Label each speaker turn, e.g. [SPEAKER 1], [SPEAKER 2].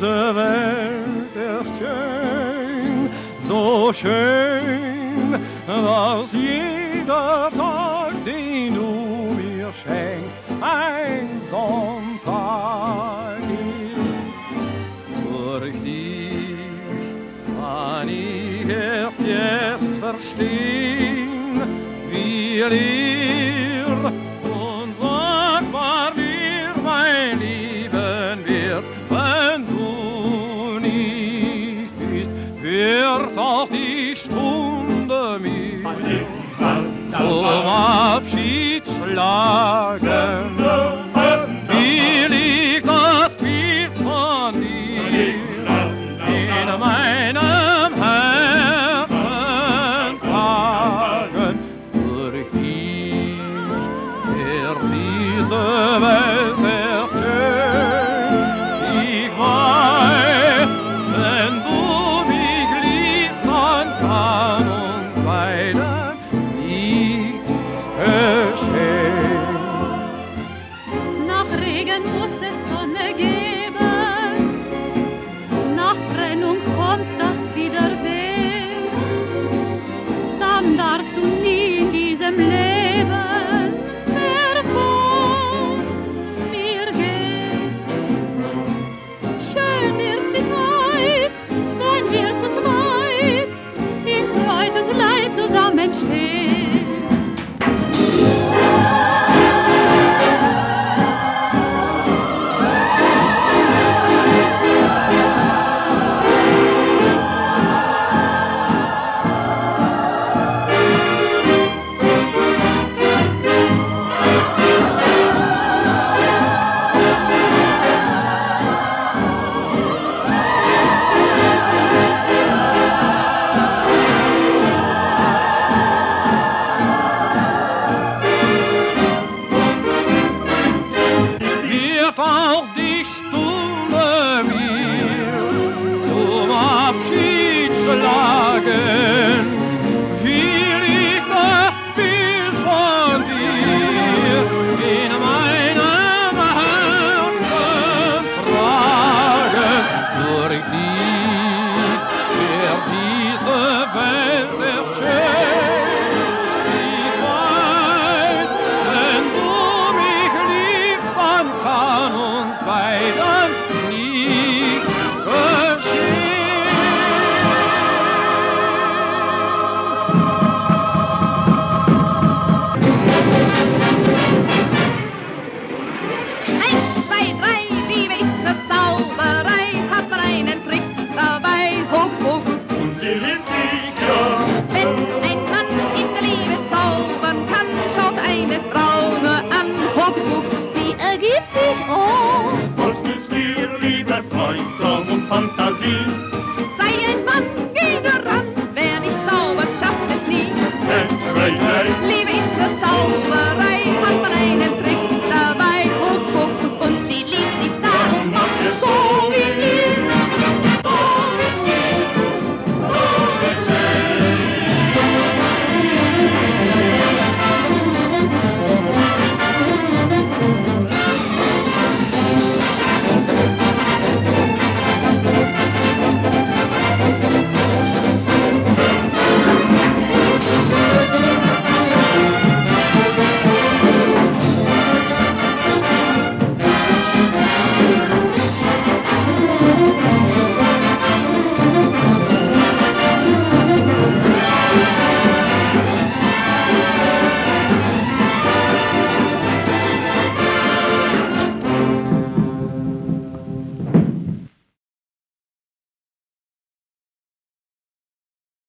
[SPEAKER 1] diese Welt ist schön, so schön, dass jeder Tag, den du mir schenkst, ein Sonntag ist. Durch dich kann ich erst jetzt verstehen, wie lieb Welt versöhnt. Ich weiß, wenn du mich liebst, dann kann uns beide nichts geschehen.
[SPEAKER 2] Nach Regen muss es Sonne geben, nach Trennung kommt das Wiedersehen, dann darfst du nie in diesem Leben...
[SPEAKER 3] capaz disto it's all.